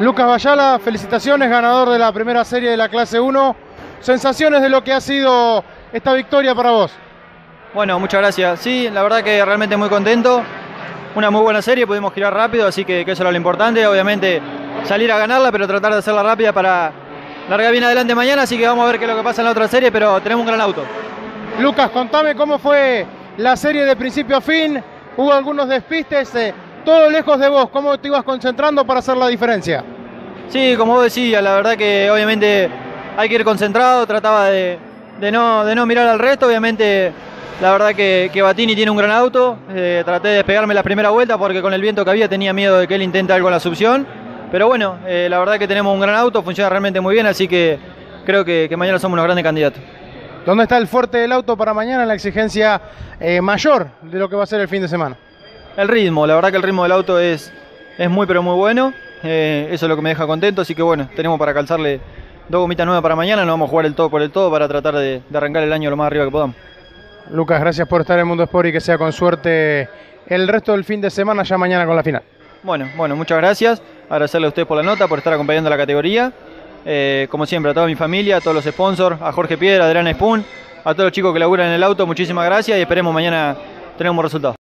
Lucas Bayala, felicitaciones, ganador de la primera serie de la clase 1. Sensaciones de lo que ha sido esta victoria para vos. Bueno, muchas gracias. Sí, la verdad que realmente muy contento. Una muy buena serie, pudimos girar rápido, así que, eso era lo importante. Obviamente salir a ganarla, pero tratar de hacerla rápida para largar bien adelante mañana. Así que vamos a ver qué es lo que pasa en la otra serie, pero tenemos un gran auto. Lucas, contame cómo fue la serie de principio a fin. Hubo algunos despistes, eh, todo lejos de vos. ¿Cómo te ibas concentrando para hacer la diferencia? Sí, como vos decías, la verdad que obviamente hay que ir concentrado. Trataba de, no, de no mirar al resto. Obviamente la verdad que, que Batini tiene un gran auto. Eh, traté de despegarme la primera vuelta porque con el viento que había tenía miedo de que él intente algo en la succión. Pero bueno, eh, la verdad que tenemos un gran auto, funciona realmente muy bien, así que creo que, mañana somos unos grandes candidatos. ¿Dónde está el fuerte del auto para mañana, la exigencia eh, mayor de lo que va a ser el fin de semana? El ritmo, la verdad que el ritmo del auto es, es muy pero muy bueno. eso es lo que me deja contento, así que bueno, tenemos para calzarle dos gomitas nuevas para mañana, nos vamos a jugar el todo por el todo para tratar de arrancar el año lo más arriba que podamos. Lucas, gracias por estar en Mundo Sport y que sea con suerte el resto del fin de semana, ya mañana con la final. Bueno, bueno, muchas gracias. Agradecerle a usted por la nota, por estar acompañando la categoría. Eh, como siempre, a toda mi familia, a todos los sponsors, a Jorge Piedra, a Adriana Spoon, a todos los chicos que laburan en el auto, muchísimas gracias y esperemos mañana tener un buen resultado.